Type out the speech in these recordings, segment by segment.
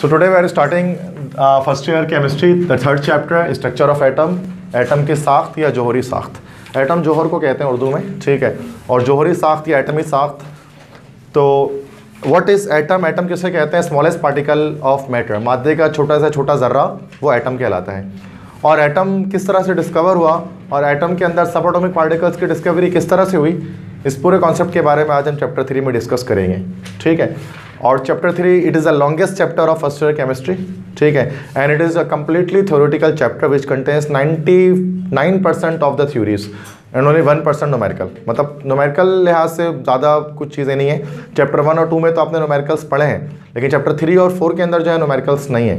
So today we are starting uh, first year chemistry, the third chapter, structure of atom, atom की साख्त या जोहरी साख्त? Atom जोहर को कहते हैं उर्दू में ठीक है? और जोहरी साख्त या एटमी साख्त तो व्हाट इज़ एटम एटम किसे कहते हैं? स्मॉलेस्ट पार्टिकल ऑफ़ मैटर मादे का छोटा से छोटा ज़र्रा वो एटम कहलाता है। और एटम किस तरह से डिस्कवर हुआ? और एटम के अंदर सब एटॉमिक पार्टिकल्स की डिस्कवरी किस तरह से हुई? इस पूरे कॉन्सेप्ट के बारे में आज हम चैप्टर थ्री में डिस्कस करेंगे ठीक है? और chapter three it is the longest chapter of first year chemistry ठीक है? And it is a completely theoretical chapter which contains 99 percent of the theories and only one percent numerical मतलब numerical लिहाज से ज़्यादा कुछ चीज़ें नहीं है। चैप्टर वन और टू में तो आपने नोमेरिकल्स पढ़े हैं, लेकिन चैप्टर थ्री और फोर के अंदर जो है नोमेरिकल्स नहीं है।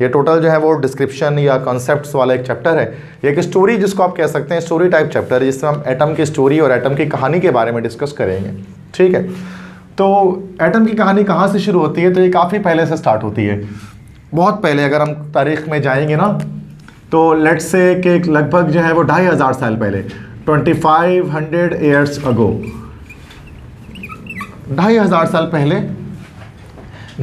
ये टोटल जो है वो डिस्क्रिप्शन या कॉन्सेप्ट्स वाला एक चैप्टर है। एक स्टोरी जिसको आप कह सकते हैं स्टोरी टाइप चैप्टर है, जिसमें हम एटम की स्टोरी और एटम की कहानी के बारे में डिस्कस करेंगे। ठीक है? तो एटम की कहानी कहाँ से शुरू होती है? तो ये काफ़ी पहले से स्टार्ट होती है। बहुत पहले अगर हम तारीख में जाएँगे ना तो लेट्स से कि लगभग जो है वो ढाई हज़ार साल पहले twenty five hundred years ago ढाई हज़ार साल पहले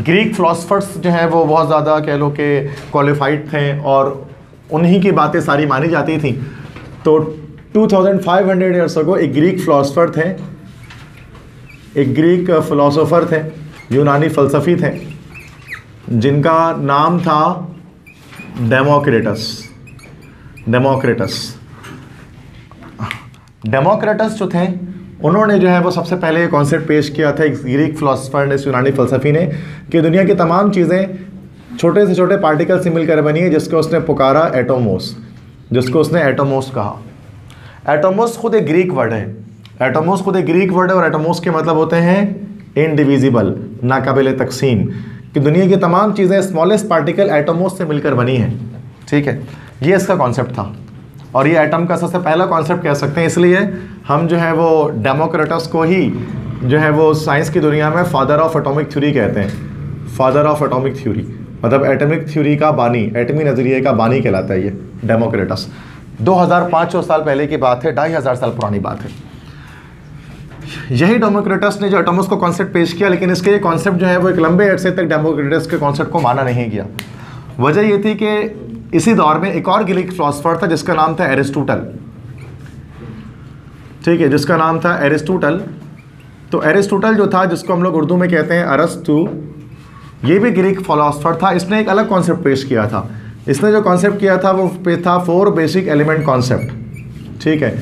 ग्रीक फ़िलासफ़र्स जो हैं वो बहुत ज़्यादा कह लो कि क्वालिफाइड थे और उन्हीं की बातें सारी मानी जाती थी। तो 2500 ईयर्स अगो एक ग्रीक फ़िलासफ़र थे एक ग्रीक फ़िलासफ़र थे यूनानी फ़लसफ़ी थे, जिनका नाम था डेमोक्रेटस डेमोक्रेटस डेमोक्रेटस जो थे, उन्होंने जो है वो सबसे पहले ये कॉन्सेप्ट पेश किया था एक ग्रीक फ़िलासफ़र ने यूनानी फ़लसफ़ी ने, कि दुनिया की तमाम चीज़ें छोटे से छोटे पार्टिकल से मिलकर बनी है, जिसको उसने पुकारा एटोमोस जिसको उसने एटोमोस कहा। एटोमोस खुद एक ग्रीक वर्ड है। एटोमोस खुद एक ग्रीक वर्ड है और एटोमोस के मतलब होते हैं इनडिविजिबल नाकाबिल तकसीम। कि दुनिया की तमाम चीज़ें स्मॉलेस्ट पार्टिकल एटोमोस से मिलकर बनी हैं। ठीक है? ये इसका कॉन्सेप्ट था। और ये एटम का सबसे पहला कॉन्सेप्ट कह सकते हैं। इसलिए हम जो है वो डेमोक्रेटस को ही जो है वो साइंस की दुनिया में फादर ऑफ़ एटॉमिक थ्योरी कहते हैं। फादर ऑफ़ एटॉमिक थ्योरी मतलब एटॉमिक थ्योरी का बानी एटमी नज़रिए का बानी कहलाता है ये डेमोक्रेटस 2500 साल पहले की बात है, ढाई हज़ार साल पुरानी बात है। यही डेमोक्रेटस ने जो एटोमस को कॉन्सेप्ट पेश किया, लेकिन इसके ये कॉन्सेप्ट जो है वो एक लंबे अरसे तक डेमोक्रेटस के कॉन्सेप्ट को माना नहीं गया। वजह ये थी कि इसी दौर में एक और ग्रीक फिलासफर था, जिसका नाम था एरिस्टोटल ठीक है, जिसका नाम था एरिस्टोटल तो एरिस्टोटल जो था, जिसको हम लोग उर्दू में कहते हैं अरस्तु ये भी ग्रीक फिलासफर था। इसने एक अलग कॉन्सेप्ट पेश किया था। इसने जो कॉन्सेप्ट किया था, वो पे था फोर बेसिक एलिमेंट कॉन्सेप्ट ठीक है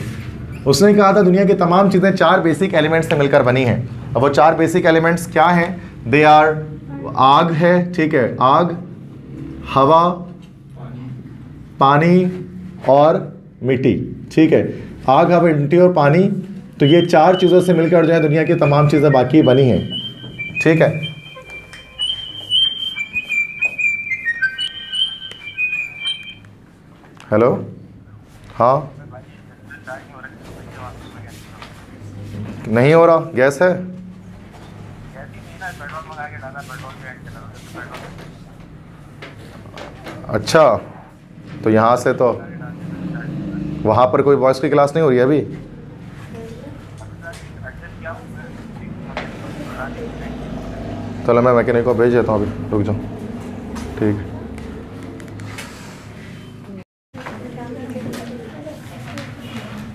उसने कहा था, दुनिया की तमाम चीज़ें चार बेसिक एलिमेंट्स से मिलकर बनी हैं। अब वो चार बेसिक एलिमेंट्स क्या हैं? दे आर आग है, ठीक है, आग, हवा, पानी और मिट्टी, ठीक है। आग, हवा, मिट्टी और पानी तो ये चार चीज़ों से मिलकर जो है दुनिया की तमाम चीज़ें बाकी बनी हैं, ठीक है। हेलो हाँ? नहीं हो रहा? गैस है? अच्छा तो यहाँ से तो वहाँ पर कोई वॉइस की क्लास नहीं हो रही है अभी? चलो, मैं मैकेनिक को भेज देता हूँ अभी। रुक जाओ। ठीक।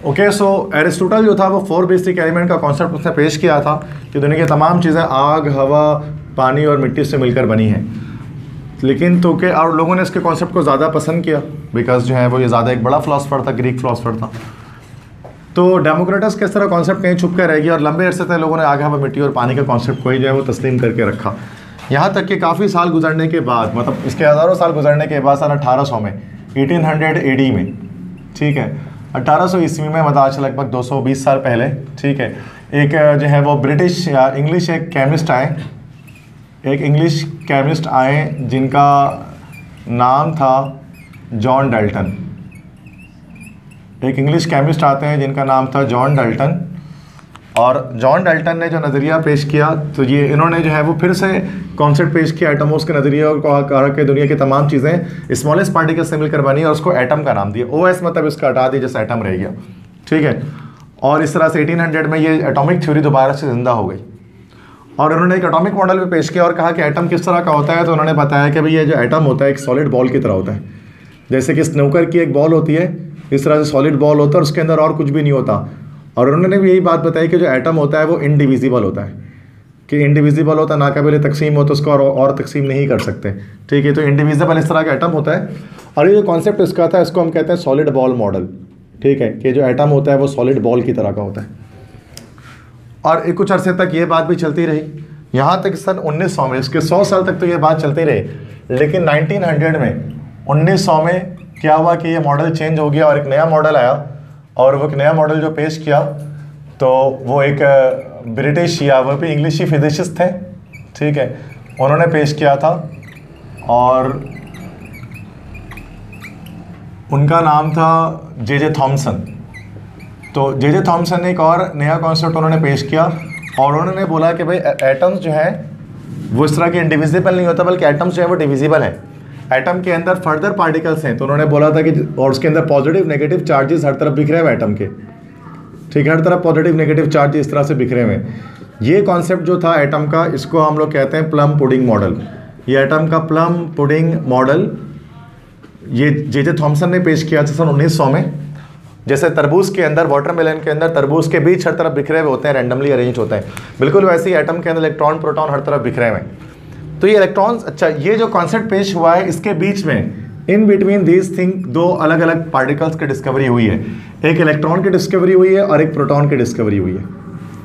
ओके सो एरिस्टोटल जो था, वो फोर बेसिक एलिमेंट का कॉन्सेप्ट उसने पेश किया था कि दुनिया की तमाम चीज़ें आग, हवा, पानी और मिट्टी से मिलकर बनी हैं। लेकिन तो के और लोगों ने इसके कॉन्सेप्ट को ज़्यादा पसंद किया? बिकॉज़ जो है, वो ये ज़्यादा एक बड़ा फिलासफर था ग्रीक फिलासफर था। तो डेमोक्रेटस किस तरह कॉन्सेप्ट कहीं छुप कर रहेगी और लंबे अरसे तक लोगों ने आग, हवा, मिट्टी और पानी का कॉन्सेप्ट को ही जो है, वो तस्लीम करके रखा। यहाँ तक कि काफ़ी साल गुजरने के बाद मतलब इसके हज़ारों साल गुजरने के बाद, सन अठारह सौ में एटीन हंड्रेड में, ठीक है? अट्ठारह सौ ईस्वी में मतलब आज लगभग 220 साल पहले, ठीक है। एक जो है वो ब्रिटिश, या इंग्लिश एक केमिस्ट आए। एक इंग्लिश केमिस्ट आए जिनका नाम था जॉन डल्टन। एक इंग्लिश केमिस्ट आते हैं जिनका नाम था जॉन डल्टन। और जॉन डल्टन ने जो नज़रिया पेश किया तो ये इन्होंने जो है वो फिर से कॉन्सेप्ट पेश किया एटमोस के नज़रिए और कहा कि दुनिया की तमाम चीज़ें स्मॉलेस्ट पार्टिकल से मिलकर बनी और उसको एटम का नाम दिया। ओ एस मतलब इसका हटा दिया, जैसे एटम रह गया। ठीक है? और इस तरह से 1800 में ये एटॉमिक थ्योरी दोबारा से ज़िंदा हो गई। और उन्होंने एक एटॉमिक मॉडल भी पेश किया और कहा कि एटम किस तरह का होता है तो उन्होंने बताया कि भाई ये जो एटम होता है, एक सॉलिड बॉल की तरह होता है। जैसे कि स्नोकर की एक बॉल होती है, इस तरह से सॉलिड बॉल होता है और उसके अंदर और कुछ भी नहीं होता। और उन्होंने भी यही बात बताई कि जो एटम होता है वो इनडिविजिबल होता है। कि इंडिविजिबल होता है नाकाबिल तकसीम हो तो उसको और, और तकसीम नहीं कर सकते। ठीक है तो इंडिविजिबल इस तरह का एटम होता है। और ये जो कॉन्सेप्ट इसका था इसको हम कहते हैं सॉलिड बॉल मॉडल ठीक है कि जो एटम होता है वो सॉलिड बॉल की तरह का होता है। और एक कुछ अरसे तक ये बात भी चलती रही। यहाँ तक सन 1900 में इसके 100 साल तक तो ये बात चलती रही। लेकिन 1900 में 1900 में क्या हुआ कि ये मॉडल चेंज हो गया और एक नया मॉडल आया। और वो एक नया मॉडल जो पेश किया तो वो एक ब्रिटिश या वो भी इंग्लिश ही फिजिसिस्ट थे, ठीक है? उन्होंने पेश किया था और उनका नाम था जे जे थॉमसन तो जे जे थॉमसन ने एक और नया कॉन्सेप्ट उन्होंने पेश किया और उन्होंने बोला कि भाई एटम्स जो है, वो इस तरह के इंडिविजिबल नहीं होता, बल्कि एटम्स जो है, वो डिविजिबल है। एटम के अंदर फर्दर पार्टिकल्स हैं। तो उन्होंने बोला था कि और उसके अंदर पॉजिटिव नेगेटिव चार्जेस हर तरफ़ बिखरे हुए एटम के। ठीक है, हर तरफ़ पॉजिटिव नेगेटिव चार्ज इस तरह से बिखरे हुए ये कॉन्सेप्ट जो था एटम का, इसको हम लोग कहते हैं प्लम पुडिंग मॉडल ये एटम का प्लम पुडिंग मॉडल ये जे जे थॉमसन ने पेश किया था सन उन्नीस सौ में। जैसे तरबूज के अंदर वाटरमेलन के अंदर, तरबूज के बीच हर तरफ़ बिखरे हुए होते हैं रैंडमली अरेंज होते हैं। बिल्कुल वैसे ही एटम के अंदर इलेक्ट्रॉन प्रोटॉन हर तरफ़ बिखरे हुए तो ये इलेक्ट्रॉन्स अच्छा ये जो कॉन्सेप्ट पेश हुआ है, इसके बीच में इन बिटवीन दीज थिंग दो अलग अलग पार्टिकल्स की डिस्कवरी हुई है। एक इलेक्ट्रॉन की डिस्कवरी हुई है और एक प्रोटॉन की डिस्कवरी हुई है।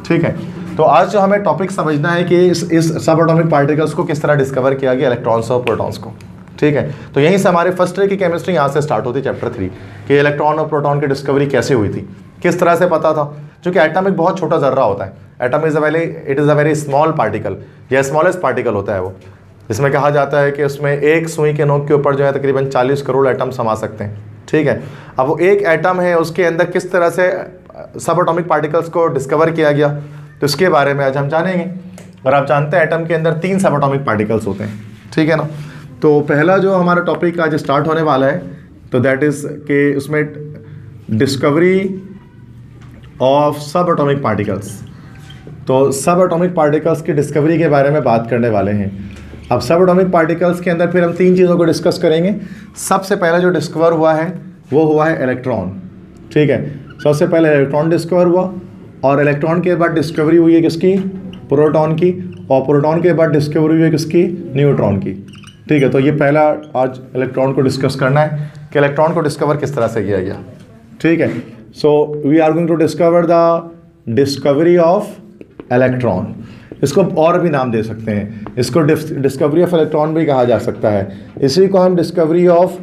ठीक है? तो आज जो हमें टॉपिक समझना है कि इस इस सब एटॉमिक पार्टिकल्स को किस तरह डिस्कवर किया गया इलेक्ट्रॉन्स और प्रोटॉन्स को। ठीक है? तो यहीं से हमारे फ़र्स्ट ईयर की केमिस्ट्री यहाँ से स्टार्ट होती चैप्टर थ्री कि इलेक्ट्रॉन और प्रोटॉन की डिस्कवरी कैसे हुई थी? किस तरह से पता था? क्योंकि एटम एक बहुत छोटा जर्रा होता है। Atom is a very it is a very small particle या स्मॉलेस्ट पार्टिकल होता है वो। इसमें कहा जाता है कि उसमें एक सुई के नोक के ऊपर जो है तकरीबन 40 करोड़ एटम समा सकते हैं। ठीक है? अब वो एक एटम है, उसके अंदर किस तरह से सब एटॉमिक पार्टिकल्स को डिस्कवर किया गया तो इसके बारे में आज हम जानेंगे। और आप जानते हैं एटम के अंदर तीन सब एटॉमिक पार्टिकल्स होते हैं। ठीक है ना? तो पहला जो हमारा टॉपिक आज स्टार्ट होने वाला है तो दैट इज़ के उसमें discovery of sub atomic particles तो सब एटॉमिक पार्टिकल्स की डिस्कवरी के बारे में बात करने वाले हैं। अब सब एटॉमिक पार्टिकल्स के अंदर फिर हम तीन चीज़ों को डिस्कस करेंगे। सबसे पहले जो डिस्कवर हुआ है, वो हुआ है इलेक्ट्रॉन ठीक है? सबसे पहले इलेक्ट्रॉन डिस्कवर हुआ और इलेक्ट्रॉन के बाद डिस्कवरी हुई है किसकी? प्रोटॉन की। और प्रोटॉन के बाद डिस्कवरी हुई है किसकी? न्यूट्रॉन की। ठीक है? तो ये पहला आज इलेक्ट्रॉन को डिस्कस करना है कि इलेक्ट्रॉन को डिस्कवर किस तरह से किया गया। ठीक है? So we are going to discover the discovery of electron इसको और भी नाम दे सकते हैं। इसको डिस्कवरी ऑफ़ इलेक्ट्रॉन भी कहा जा सकता है। इसी को हम डिस्कवरी ऑफ़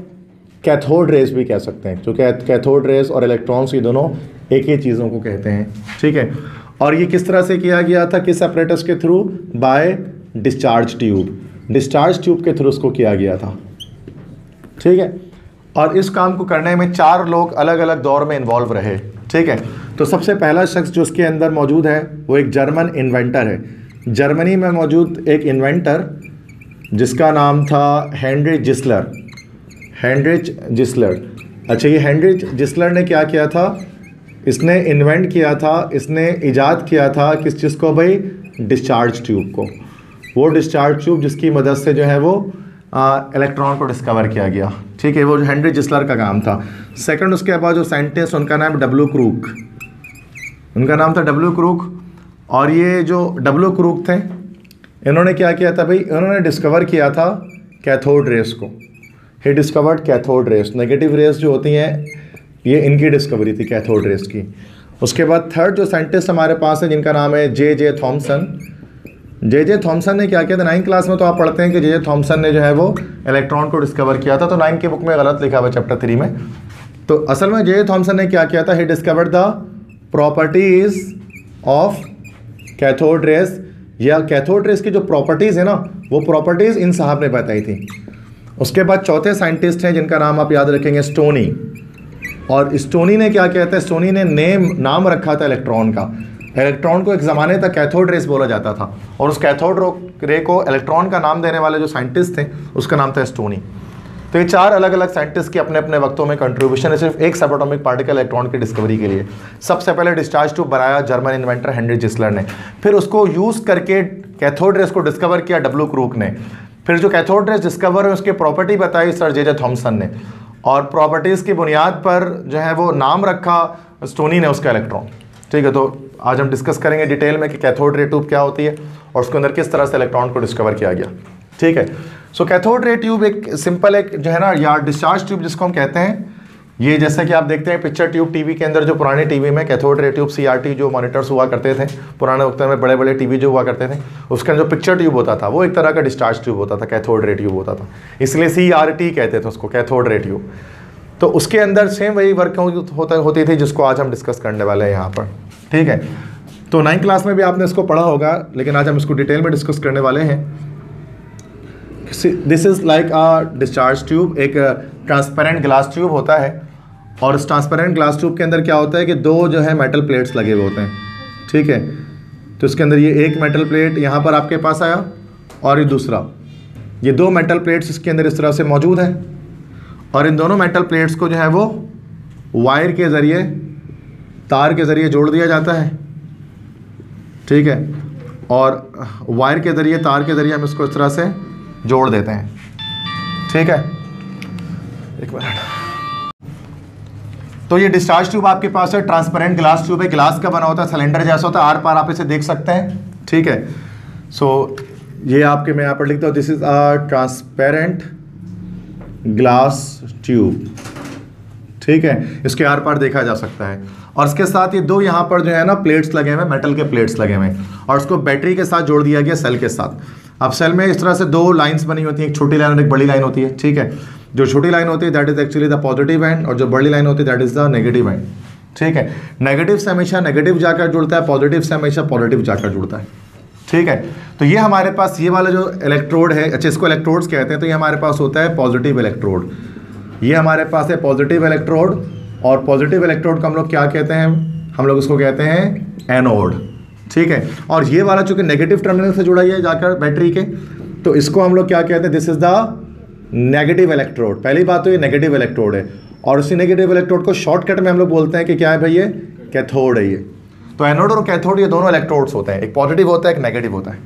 कैथोड रेस भी कह सकते हैं, क्योंकि कैथोड रेस और इलेक्ट्रॉन्स ये दोनों एक ही चीज़ों को कहते हैं। ठीक है? और ये किस तरह से किया गया था? किस अपरेटस के through by discharge tube discharge tube के थ्रू उसको किया गया था। ठीक है? और इस काम को करने में चार लोग अलग अलग दौर में इन्वॉल्व रहे। ठीक है? तो सबसे पहला शख्स जो उसके अंदर मौजूद है, वो एक जर्मन इन्वेंटर है। जर्मनी में मौजूद एक इन्वेंटर जिसका नाम था हेनरी जिसलर हेनरिच जिसलर अच्छा ये हेनरिच जिसलर ने क्या किया था? इसने इन्वेंट किया था, इसने ईजाद किया था किस चीज़ को भाई? डिस्चार्ज ट्यूब को। वो डिस्चार्ज ट्यूब जिसकी मदद से जो है वो इलेक्ट्रॉन को डिस्कवर किया गया। ठीक है, वो हेनरी जिसलर का काम था। सेकंड उसके बाद जो साइंटिस्ट उनका नाम डब्लू क्रूक उनका नाम था डब्ल्यू क्रूक और ये जो डब्ल्यू क्रूक थे, इन्होंने क्या किया था भाई? इन्होंने डिस्कवर किया था कैथोड रेस को। He discovered cathode rays negative rays जो होती हैं, ये इनकी डिस्कवरी थी कैथोड रेस की। उसके बाद थर्ड जो साइंटिस्ट हमारे पास है, जिनका नाम है जे जे थॉमसन जे जे थॉमसन ने क्या किया था? नाइन्थ क्लास में तो आप पढ़ते हैं कि जे जे थॉमसन ने जो है वो इलेक्ट्रॉन को डिस्कवर किया था तो नाइन्थ की बुक में गलत लिखा हुआ चैप्टर थ्री में। तो असल में जे जे थॉमसन ने क्या किया था? He discovered the properties of cathode rays या कैथोड रेस की जो प्रॉपर्टीज़ है ना, वो प्रॉपर्टीज़ इन साहब ने बताई थी। उसके बाद चौथे साइंटिस्ट हैं जिनका नाम आप याद रखेंगे स्टोनी और स्टोनी ने क्या किया था? स्टोनी ने नेम नाम रखा था इलेक्ट्रॉन का। इलेक्ट्रॉन को एक ज़माने तक कैथोड रेस बोला जाता था। और उस कैथोड रे को इलेक्ट्रॉन का नाम देने वाले जो साइंटिस्ट थे, उसका नाम था स्टोनी तो ये चार अलग अलग साइंटिस्ट के अपने अपने वक्तों में कंट्रीब्यूशन है सिर्फ़ एक सब एटॉमिक पार्टिकल इलेक्ट्रॉन की डिस्कवरी के लिए। सबसे पहले डिस्चार्ज ट्यूब बनाया जर्मन इन्वेंटर हेनरी जिसलर ने। फिर उसको यूज़ करके कैथोड रेस को डिस्कवर किया डब्लू क्रूक ने। फिर जो कैथोड रेस डिस्कवर है उसकी प्रॉपर्टी बताई सर जे जे थॉमसन ने। और प्रॉपर्टीज़ की बुनियाद पर जो है वो नाम रखा स्टोनी ने उसका इलेक्ट्रॉन ठीक है तो आज हम डिस्कस करेंगे डिटेल में कि कैथोड रे ट्यूब क्या होती है और उसके अंदर किस तरह से इलेक्ट्रॉन को डिस्कवर किया गया। ठीक है? सो कैथोड रे ट्यूब एक सिंपल एक जो है ना, या डिस्चार्ज ट्यूब जिसको हम कहते हैं, ये जैसा कि आप देखते हैं पिक्चर ट्यूब टीवी के अंदर, जो पुराने टीवी में कैथोड रे ट्यूब सीआरटी जो मॉनिटर्स हुआ करते थे, पुराने वक्त में बड़े बड़े टीवी जो हुआ करते थे, उसके जो पिक्चर ट्यूब होता था, वो एक तरह का डिस्चार्ज ट्यूब होता था कैथोड रे ट्यूब होता था। इसलिए सीआरटी कहते थे उसको कैथोड रे ट्यूब तो उसके अंदर सेम वही वर्क होता, होती थी जिसको आज हम डिस्कस करने वाले हैं यहाँ पर। ठीक है? तो नाइन्थ क्लास में भी आपने इसको पढ़ा होगा, लेकिन आज हम इसको डिटेल में डिस्कस करने वाले हैं। This is like a discharge tube एक ट्रांसपेरेंट ग्लास ट्यूब होता है। और इस ट्रांसपेरेंट ग्लास ट्यूब के अंदर क्या होता है कि दो जो है मेटल प्लेट्स लगे हुए होते हैं। ठीक है? तो इसके अंदर ये एक मेटल प्लेट यहाँ पर आपके पास आया और ये दूसरा। ये दो मेटल प्लेट्स इसके अंदर इस तरह से मौजूद हैं। और इन दोनों मेटल प्लेट्स को जो है वो वायर के ज़रिए, तार के ज़रिए जोड़ दिया जाता है। ठीक है? और वायर के ज़रिए, तार के ज़रिए हम इसको इस तरह से जोड़ देते हैं। ठीक है? एक मिनट। तो ये डिस्चार्ज ट्यूब आपके पास है ट्रांसपेरेंट ग्लास ट्यूब है ग्लास का बना होता है सिलेंडर जैसा होता है आर पार आप इसे देख सकते हैं। ठीक है? सो so, ये आपके मैं यहाँ पर लिखता हूँ this is a transparent glass tube ठीक है? इसके आर पार देखा जा सकता है। और इसके साथ ये दो यहाँ पर जो है ना प्लेट्स लगे हुए मेटल के प्लेट्स लगे हुए और उसको बैटरी के साथ जोड़ दिया गया सेल के साथ। अब सेल में इस तरह से दो लाइंस बनी होती हैं, एक छोटी लाइन और एक बड़ी लाइन होती है, ठीक है? जो छोटी लाइन होती है that is actually the positive end और जो बड़ी लाइन होती है that is the negative end ठीक है? नेगेटिव से हमेशा नेगेटिव जाकर जुड़ता है पॉजिटिव से हमेशा पॉजिटिव जाकर जुड़ता है, ठीक है? तो ये हमारे पास, ये वाला जो इलेक्ट्रोड है अच्छा इसको इलेक्ट्रोड्स कहते हैं तो ये हमारे पास होता है पॉजिटिव इलेक्ट्रोड ये हमारे पास है पॉजिटिव इलेक्ट्रोड और पॉजिटिव इलेक्ट्रोड को हम लोग क्या कहते हैं? हम लोग उसको कहते हैं एनोड ठीक है? और ये वाला चूँकि नेगेटिव टर्मिनल से जुड़ा है जाकर बैटरी के तो इसको हम लोग क्या कहते हैं? This is the negative electrode पहली बात तो ये नेगेटिव इलेक्ट्रोड है। और उसी नेगेटिव इलेक्ट्रोड को शॉर्टकट में हम लोग बोलते हैं कि क्या है भाई ये? कैथोड है ये। तो एनोड और कैथोड ये दोनों इलेक्ट्रोड्स होते हैं। एक पॉजिटिव होता है, एक नेगेटिव होता है।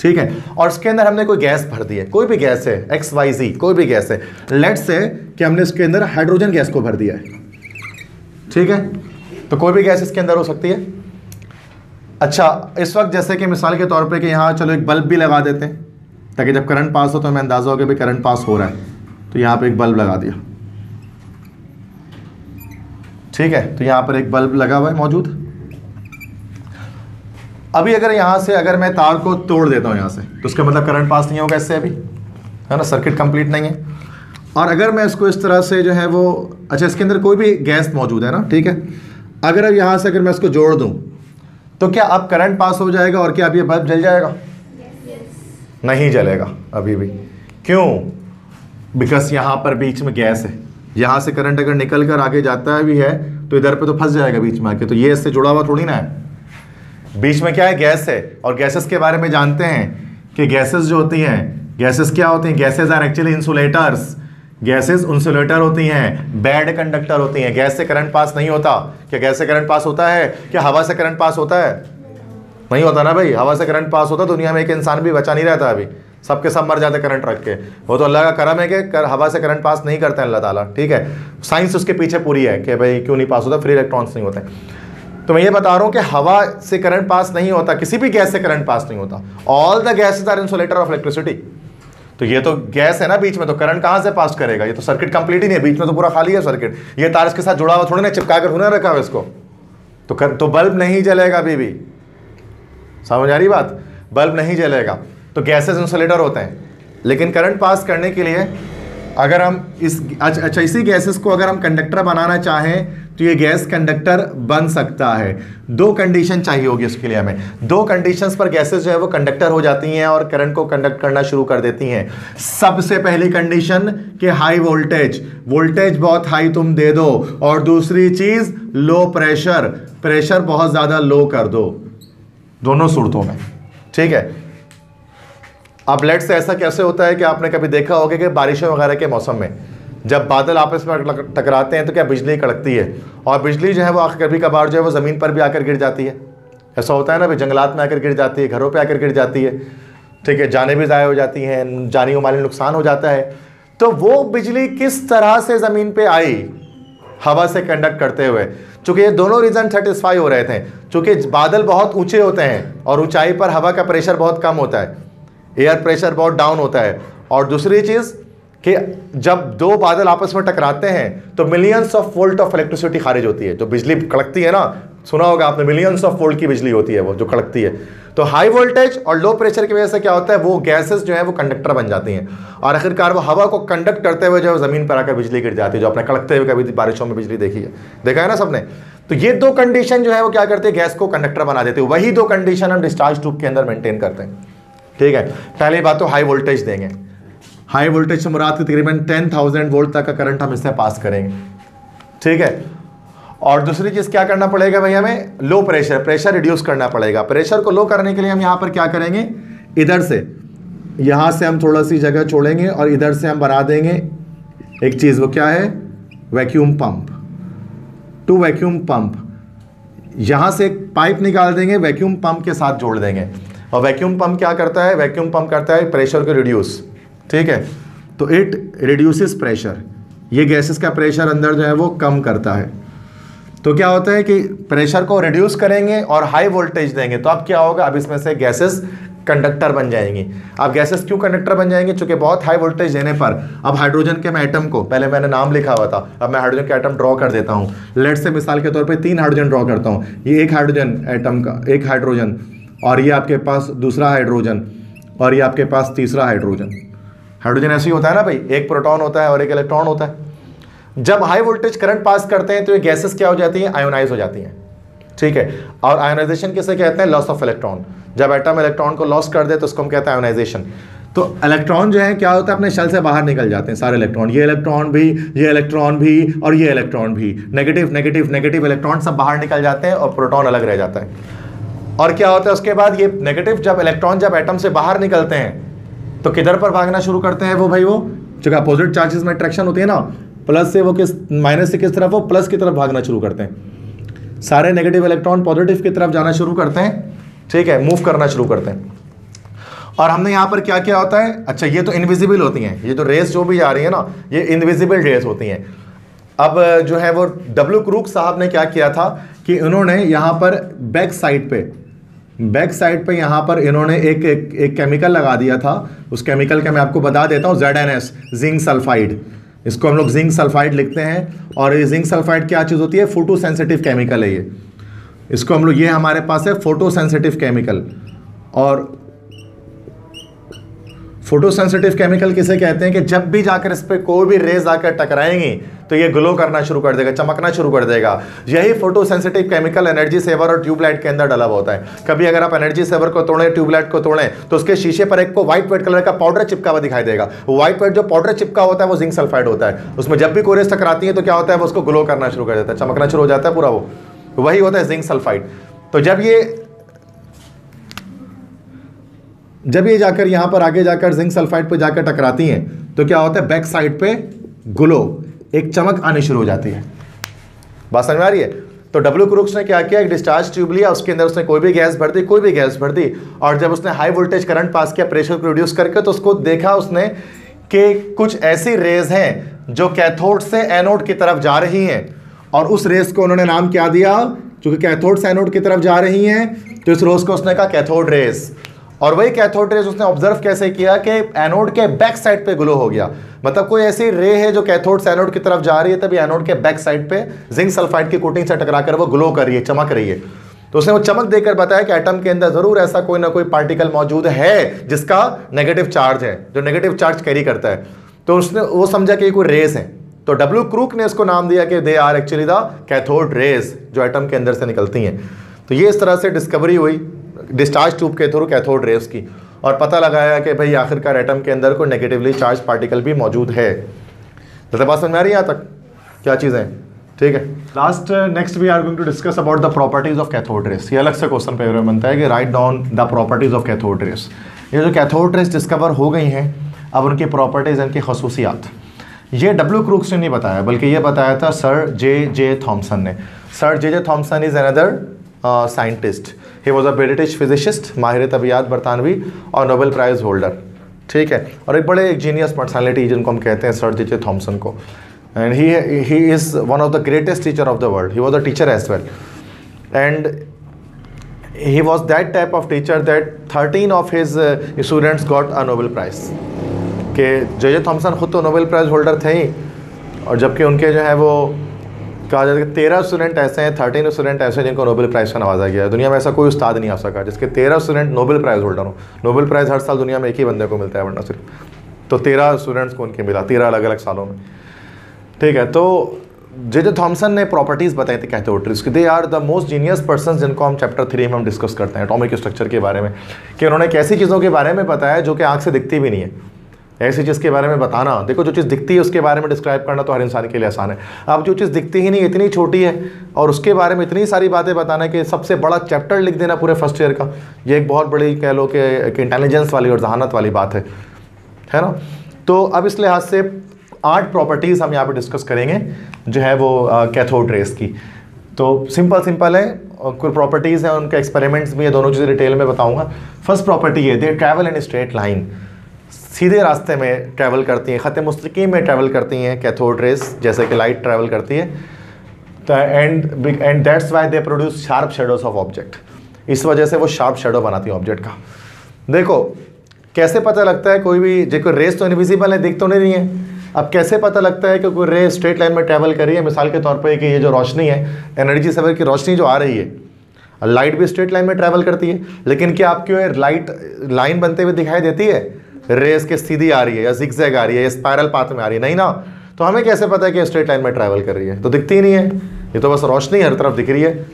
ठीक है? और इसके अंदर हमने कोई गैस भर दी है। कोई भी गैस है एक्स वाई जी कोई भी गैस है। लेट से कि हमने इसके अंदर हाइड्रोजन गैस को भर दिया है। ठीक है? तो कोई भी गैस इसके अंदर हो सकती है। अच्छा इस वक्त जैसे कि मिसाल के तौर पे कि यहाँ चलो एक बल्ब भी लगा देते हैं, ताकि जब करंट पास हो तो हमें अंदाज़ा हो गया भाई करंट पास हो रहा है। तो यहाँ पे एक बल्ब लगा दिया। ठीक है तो यहाँ पर एक बल्ब लगा हुआ है मौजूद। अभी अगर यहाँ से अगर मैं तार को तोड़ देता हूँ यहाँ से तो उसका मतलब करंट पास नहीं होगा इससे अभी। है ना सर्किट कंप्लीट नहीं है। और अगर मैं इसको इस तरह से जो है वो अच्छा इसके अंदर कोई भी गैस मौजूद है ना, ठीक है? अगर अब यहाँ से अगर मैं इसको जोड़ दूँ तो क्या अब करंट पास हो जाएगा और क्या अब ये बल्ब जल जाएगा? yes. नहीं जलेगा, अभी भी। क्यों? बिकॉज़ यहाँ पर बीच में गैस है। यहाँ से करंट अगर निकल कर आगे जाता है भी है तो इधर पे तो फंस जाएगा बीच में आके। तो ये इससे जुड़ा हुआ थोड़ी ना है। बीच में क्या है? गैस है। और गैसेस के बारे में जानते हैं कि गैसेस जो होती हैं गैसेस क्या होती हैं? Gases are actually insulators gases insulator होती हैं बैड कंडक्टर होती हैं। गैस से करंट पास नहीं होता। क्या गैस से करंट पास होता है? क्या हवा से करंट पास होता है? नहीं होता ना भाई। हवा से करंट पास होता दुनिया में एक इंसान भी बचा नहीं रहता अभी। सबके सब मर जाते करंट रख के। वो तो अल्लाह का करम है कि कर, हवा से करंट पास नहीं करते अल्लाह ताला। ठीक है? साइंस उसके पीछे पूरी है कि भाई क्यों नहीं पास होता? फ्री इलेक्ट्रॉन्स नहीं होते। तो मैं ये बता रहा हूँ कि हवा से करंट पास नहीं होता किसी भी गैस से करंट पास नहीं होता। All the gases are insulator of electricity तो ये तो गैस है ना बीच में तो करंट कहाँ से पास करेगा? ये तो सर्किट कंप्लीट ही नहीं है बीच में तो पूरा खाली है सर्किट ये तार इसके साथ जुड़ा हुआ थोड़ा ना चिपका कर होना रखा हुआ इसको। तो कर, तो बल्ब नहीं जलेगा अभी भी। समझ आ रही बात? बल्ब नहीं जलेगा। तो गैसेस इंसुलेटर होते हैं। लेकिन करंट पास करने के लिए अगर हम इस अच्छा, इसी गैसेस को अगर हम कंडक्टर बनाना चाहें तो ये गैस कंडक्टर बन सकता है। दो कंडीशन चाहिए होगी उसके लिए हमें। दो कंडीशंस पर गैसेस जो है वो कंडक्टर हो जाती हैं और करंट को कंडक्ट करना शुरू कर देती हैं। सबसे पहली कंडीशन कि हाई वोल्टेज वोल्टेज बहुत हाई तुम दे दो। और दूसरी चीज़ लो प्रेशर प्रेशर बहुत ज़्यादा लो कर दो। दोनों सूरतों में। ठीक है? अब लेट से ऐसा कैसे होता है कि आपने कभी देखा होगा कि बारिशों वगैरह के मौसम में, जब बादल आपस में टकराते हैं तो क्या बिजली कड़कती है? और बिजली जो है वो कभी कभार जो है वो ज़मीन पर भी आकर गिर जाती है। ऐसा होता है ना, भाई जंगलात में आकर गिर जाती है, घरों पर आकर गिर जाती है, ठीक है, जाने भी ज़ाय हो जाती हैं जानी माली नुकसान हो जाता है। तो वो बिजली किस तरह से ज़मीन पर आई? हवा से कंडक्ट करते हुए। चूँकि ये दोनों रीज़न सेटिस्फाई हो रहे थे, चूँकि बादल बहुत ऊँचे होते हैं और ऊंचाई पर हवा का प्रेशर बहुत कम होता है। एयर प्रेशर बहुत डाउन होता है। और दूसरी चीज़ कि जब दो बादल आपस में टकराते हैं तो millions of volt of electricity खारिज होती है। जो बिजली कड़कती है ना, सुना होगा आपने मिलियंस ऑफ़ वोल्ट की बिजली होती है वो, जो कड़कती है। तो हाई वोल्टेज और लो प्रेशर की वजह से क्या होता है, वो गैसेस जो है, वो कंडक्टर बन जाती हैं। और आखिरकार वो हवा को कंडक्ट करते हुए जो है ज़मीन पर आकर बिजली गिर जाती है, जो आपने कड़कते हुए कभी बारिशों में बिजली देखी है। देखा है ना सबने? तो ये दो कंडीशन जो है, वो क्या करते हैं गैस को कंडक्टर बना देते हैं। वही दो कंडीशन हम डिस्चार्ज ट्यूब के अंदर मेंटेन करते हैं। ठीक है, पहली बात तो हाई वोल्टेज देंगे। हाई वोल्टेज से मुराद तकरीबन टेन थाउज़ेंड वोल्ट तक का करंट हम इससे पास करेंगे। ठीक है? और दूसरी चीज़ क्या करना पड़ेगा भाई हमें? लो प्रेशर प्रेशर रिड्यूस करना पड़ेगा। प्रेशर को लो करने के लिए हम यहाँ पर क्या करेंगे? इधर से, यहाँ से हम थोड़ा सी जगह छोड़ेंगे और इधर से हम बना देंगे एक चीज़, वो क्या है? Vacuum pump to vacuum pump यहाँ से एक पाइप निकाल देंगे वैक्यूम पंप के साथ जोड़ देंगे। और वैक्यूम पंप क्या करता है? वैक्यूम पंप करता है प्रेशर को रिड्यूस ठीक है? तो इट रिड्यूसेस प्रेशर ये गैसेस का प्रेशर अंदर जो है वो कम करता है। तो क्या होता है कि प्रेशर को रिड्यूस करेंगे और हाई वोल्टेज देंगे। तो अब क्या होगा? अब इसमें से गैसेस कंडक्टर बन जाएँगी। अब गैसेस क्यों कंडक्टर बन जाएँगे? चूँकि बहुत हाई वोल्टेज देने पर अब हाइड्रोजन के मैं एटम को, पहले मैंने नाम लिखा हुआ था, अब मैं हाइड्रोजन के एटम ड्रॉ कर देता हूँ। लेट से मिसाल के तौर पर तीन हाइड्रोजन ड्रॉ करता हूँ। ये एक हाइड्रोजन एटम का, एक हाइड्रोजन और ये आपके पास दूसरा हाइड्रोजन और ये आपके पास तीसरा हाइड्रोजन हाइड्रोजन ऐसे ही होता है ना भाई, एक प्रोटॉन होता है और एक इलेक्ट्रॉन होता है। जब हाई वोल्टेज करंट पास करते हैं तो ये गैसेस क्या हो जाती हैं? आयोनाइज हो जाती हैं। ठीक है? और आयोनाइजेशन किसे कहते हैं? लॉस ऑफ़ इलेक्ट्रॉन जब एटम इलेक्ट्रॉन को लॉस कर दे तो उसको हम कहते हैं आयोनाइजेशन तो इलेक्ट्रॉन जो है, क्या होता है? अपने शल से बाहर निकल जाते हैं सारे इलेक्ट्रॉन ये इलेक्ट्रॉन भी, ये इलेक्ट्रॉन भी, और ये इलेक्ट्रॉन भी। नेगेटिव नेगेटिव नेगेटिव इलेक्ट्रॉन सब बाहर निकल जाते हैं और प्रोटॉन अलग रह जाता है। और क्या होता है उसके बाद ये नेगेटिव जब इलेक्ट्रॉन जब एटम से बाहर निकलते हैं तो किधर पर भागना शुरू करते हैं वो भाई वो? जो अपोजिट चार्जेस में अट्रैक्शन होती है ना प्लस से वो किस माइनस से किस तरफ़ वो प्लस की तरफ़ भागना शुरू करते हैं। सारे नेगेटिव इलेक्ट्रॉन पॉजिटिव की तरफ़ जाना शुरू करते हैं, ठीक है मूव करना शुरू करते हैं। और हमने यहाँ पर क्या क्या होता है? अच्छा ये तो इनविजिबल होती हैं, ये तो रेस जो भी आ रही है ना, ये इनविजिबल रेस होती हैं। अब, जो है वो डब्ल्यू क्रूक साहब ने क्या किया था कि उन्होंने यहाँ पर बैक साइड पे बैक साइड पे यहाँ पर इन्होंने एक, एक एक केमिकल लगा दिया था। उस केमिकल का मैं आपको बता देता हूँ Z N S zinc sulphide. इसको हम लोग जिंक सल्फाइड लिखते हैं और ये जिंक सल्फाइड क्या चीज़ होती है? फ़ोटो सेंसिटिव केमिकल है ये। इसको हम लोग ये हमारे पास है फ़ोटो सेंसिटिव केमिकल। और फ़ोटो सेंसिटिव केमिकल किसे कहते हैं कि जब भी जाकर इस पर कोई भी रेज आकर टकराएँगी तो ये ग्लो करना शुरू कर देगा, चमकना शुरू कर देगा। यही photosensitive chemical energy saver और ट्यूबलाइट के अंदर डला होता है। कभी अगर आप एनर्जी सेवर को तोड़ें ट्यूबलाइट को तोड़ें तो उसके शीशे पर एक को व्हाइट व्हाइट कलर का पाउडर चिपका हुआ दिखाई देगा। व्हाइट व्हाइट जो पाउडर चिपका होता है, वो जिंक सल्फाइड होता है। उसमें जब भी कोई रेस टकराती है तो क्या होता है, वो उसको ग्लो करना शुरू कर देता है। चमकना शुरू हो जाता है पूरा वो। वही होता है जिंक सल्फाइड तो जब ये जब ये जाकर यहाँ पर आगे जाकर जिंक सल्फाइड पर जाकर टकराती हैं तो क्या होता है? बैक साइड पे ग्लो, एक चमक आनी शुरू हो जाती है। बात समझ में आ रही है? तो डब्ल्यू क्रूक्स ने क्या किया? एक डिस्चार्ज ट्यूब लिया, उसके अंदर उसने कोई भी गैस भर दी, कोई भी गैस भर दी, और जब उसने हाई वोल्टेज करंट पास किया प्रेशर को करके तो उसको देखा उसने कि कुछ ऐसी रेज हैं जो कैथोड से एनोड की तरफ़ जा रही हैं, और उस रेस को उन्होंने नाम क्या दिया? क्योंकि कैथोड से एनोड की तरफ़ जा रही हैं तो इस रोज को उसने कहा कैथोड रेस और वही कैथोड रेज उसने ऑब्ज़र्व कैसे किया कि एनोड के बैक साइड पे ग्लो हो गया। मतलब कोई ऐसी रे है जो कैथोड से एनोड की तरफ़ जा रही है, तभी एनोड के बैक साइड पे जिंक सल्फाइड की कोटिंग से टकराकर वो ग्लो कर रही है, चमक रही है। तो उसने वो चमक देकर बताया कि एटम के अंदर ज़रूर ऐसा कोई ना कोई पार्टिकल मौजूद है, जिसका नेगेटिव चार्ज है, जो नेगेटिव चार्ज कैरी करता है। तो उसने वो समझा कि ये कोई रेस है। तो डब्ल्यू क्रूक ने इसको नाम दिया कि they are actually the cathode rays जो एटम के अंदर से निकलती हैं। तो ये इस तरह से डिस्कवरी हुई। डिस्चार्ज ट्यूब के थ्रू कैथोड रेस की। और पता लगाया कि भाई आखिरकार एटम के अंदर कोई नेगेटिवली चार्ज पार्टिकल भी मौजूद है। तो बात समझ में आ रही है यहाँ तक। क्या चीज़ें? ठीक है। Last next we are going to discuss about the properties of cathode rays ये अलग से क्वेश्चन पेपर में बनता है कि write down the properties of cathode rays ये जो कैथोड रेस डिस्कवर हो गई हैं, अब उनकी प्रॉपर्टीज़ इनकी खसूसियात। ये डब्ल्यू क्रूक्स ने नहीं बताया, बल्कि ये बताया था सर जे जे थॉम्सन ने। Sir J J Thomson is another scientist he was a British physicist माहिर तबियात बरतानवी और नोबेल प्राइज़ होल्डर ठीक है? और एक बड़े एक जीनियस पर्सनैलिटी जिनको हम कहते हैं सर जे थॉमसन को. And he he is one of the greatest teacher of the world he was a teacher as well and was that type of teacher that 13 of his uh, students got a Nobel Prize. कि जे J Thomson खुद तो Nobel prize holder थे ही. और जबकि उनके जो है वो कहा जाता है कि तेरह स्टूडेंट ऐसे हैं थर्टीन स्टूडेंट ऐसे हैं जिनको नोबेल प्राइज़ का नवाजा गया है। दुनिया में ऐसा कोई उस्ताद नहीं आ सका, जिसके तेरह स्टूडेंट नोबेल प्राइज़ होल्डर हो। नोबेल प्राइज़ हर साल दुनिया में एक ही बंदे को मिलता है, वरना सिर्फ़। तो तेरह स्टूडेंट्स को उनके मिला, तेरह अलग अलग सालों में। ठीक है तो जे जे थॉमसन ने प्रॉपर्टीज़ बताई थी कैथोड्रिस की। They are the most genius person जिनको हम चैप्टर थ्री में हम डिस्कस करते हैं एटॉमिक स्ट्रक्चर के बारे में। कि उन्होंने कैसी चीज़ों के बारे में बताया जो कि आँख से दिखती भी नहीं है। ऐसी चीज़ के बारे में बताना। देखो, जो चीज़ दिखती है उसके बारे में डिस्क्राइब करना तो हर इंसान के लिए आसान है। अब जो चीज़ दिखती ही नहीं, इतनी छोटी है, और उसके बारे में इतनी सारी बातें बताना कि सबसे बड़ा चैप्टर लिख देना पूरे फ़र्स्ट ईयर का, ये एक बहुत बड़ी कह लो कि एक इंटेलिजेंस वाली और जहानत वाली बात है। है ना? तो अब इस लिहाज से आठ प्रॉपर्टीज़ हम यहाँ पर डिस्कस करेंगे, जो है वो कैथोड रेस की। तो सिंपल सिंपल है, और कुछ प्रॉपर्टीज़ हैं, उनके एक्सपेरिमेंट्स भी है, दोनों चीज़ें डिटेल में बताऊँगा। फ़र्स्ट प्रॉपर्टी है they travel in straight line सीधे रास्ते में ट्रैवल करती हैं ख़त मुस्तकीम में ट्रैवल करती हैं कैथोड रेस जैसे कि लाइट ट्रैवल करती है। तो and and that's why they produce sharp shadows of object इस वजह से वो शार्प शेडो बनाती है ऑब्जेक्ट का। देखो, कैसे पता लगता है कोई भी जो कोई रेस तो इनविजिबल है, दिख तो नहीं है। अब कैसे पता लगता है कि कोई रे स्ट्रेट लाइन में ट्रैवल कर रही है? मिसाल के तौर पर कि ये जो रोशनी है एनर्जी सेवर की रोशनी जो आ रही है लाइट भी स्ट्रेट लाइन में ट्रैवल करती है। लेकिन क्या आपकी लाइट लाइन बनते हुए दिखाई देती है? रेस के सीधी आ रही है या जिक्जैग आ रही है या स्पायरल पाथ में आ रही है, नहीं ना? तो हमें कैसे पता है कि स्ट्रेट लाइन में ट्रैवल कर रही है? तो दिखती नहीं है। ये तो बस रोशनी हर तरफ़ दिख रही है।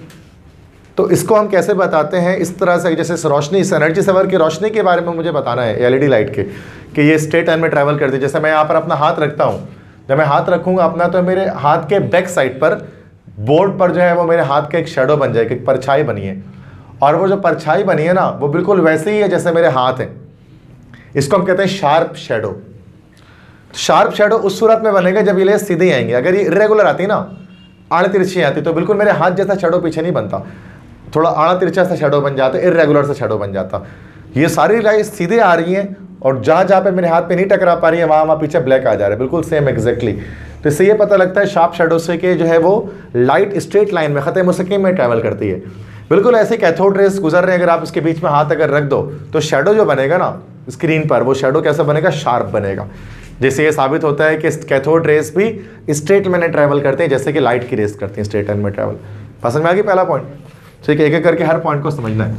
तो इसको हम कैसे बताते हैं? इस तरह से, जैसे रोशनी, इस एनर्जी सेवर की रोशनी के बारे में मुझे बताना है एलईडी लाइट के, कि ये स्ट्रेट लाइन में ट्रैवल करती है। जैसे मैं यहाँ पर अपना हाथ रखता हूँ। जब मैं हाथ रखूँगा अपना तो मेरे हाथ के बैक साइड पर बोर्ड पर जो है वो मेरे हाथ का एक शेडो बन जाएगी एक परछाई बनी है। और वो जो परछाई बनी है ना, वो बिल्कुल वैसे ही है जैसे मेरे हाथ हैं। इसको हम कहते हैं शार्प शेडो। शार्प शेडो उस सूरत में बनेगा जब ये सीधे आएँगे। अगर ये इरेगुलर आती ना, आड़ तिरछी आती तो बिल्कुल मेरे हाथ जैसा शेडो पीछे नहीं बनता। थोड़ा आड़ा तिरछा सा शेडो बन जाता, इरेगुलर सा शेडो बन जाता। ये सारी लाइट सीधे आ रही हैं और जहाँ जहाँ पे मेरे हाथ पे नहीं टकरा पा रही है, वहाँ वहाँ पीछे ब्लैक आ जा रहा है। बिल्कुल सेम एग्जैक्टली तो इससे ये पता लगता है शार्प शेडो से कि जो है वो लाइट स्ट्रेट लाइन में ख़त मुस्तकीम में ट्रैवल करती है। बिल्कुल ऐसे कैथोड रेस गुजर रहे हैं, अगर आप इसके बीच में हाथ अगर रख दो तो शेडो जो बनेगा ना स्क्रीन पर, वो शेडो कैसा बनेगा? शार्प बनेगा। जैसे ये साबित होता है कि कैथोड रेस भी स्ट्रेट में ट्रैवल करते हैं, जैसे कि लाइट की रेस करती हैं स्ट्रेट लाइन में ट्रैवल पसंद में आ गई पहला पॉइंट ठीक है एक एक करके हर पॉइंट को समझना है।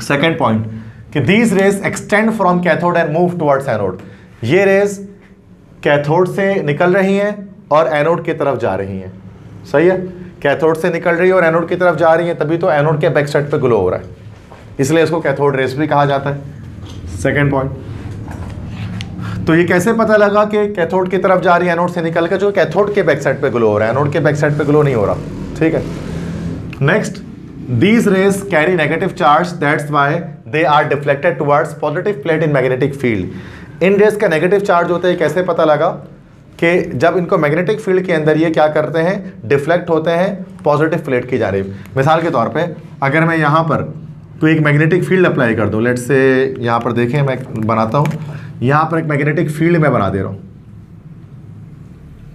सेकेंड पॉइंट कि these rays extend from cathode and move towards anode ये रेस कैथोड से निकल रही हैं और एनोड की तरफ़ जा रही हैं। सही है? कैथोड से निकल रही है और एनोड की तरफ़ जा रही हैं, तभी तो एनोड के बैक साइड पर ग्लो हो रहा है। इसलिए इसको कैथोड रेस भी कहा जाता है। सेकेंड पॉइंट तो ये कैसे पता लगा कि कैथोड की तरफ़ जा रही है? एनोड से निकल कर जो कैथोड के बैक साइड पे ग्लो हो रहा है। एनोड के बैक साइड पे ग्लो नहीं हो रहा। ठीक है? Next these rays carry negative charge. That's why they are deflected towards positive plate in magnetic field. इन रेस का नेगेटिव चार्ज होता है कैसे पता लगा कि जब इनको मैग्नेटिक फ़ील्ड के अंदर ये क्या करते हैं? डिफ्लेक्ट होते हैं पॉजिटिव प्लेट की जानिब मिसाल के तौर पे, अगर मैं यहाँ पर कोई एक मैग्नेटिक फ़ील्ड अप्लाई कर दूँ। लेट से यहाँ पर देखें, मैं बनाता हूँ। यहाँ पर एक मैग्नेटिक फ़ील्ड मैं बना दे रहा हूँ।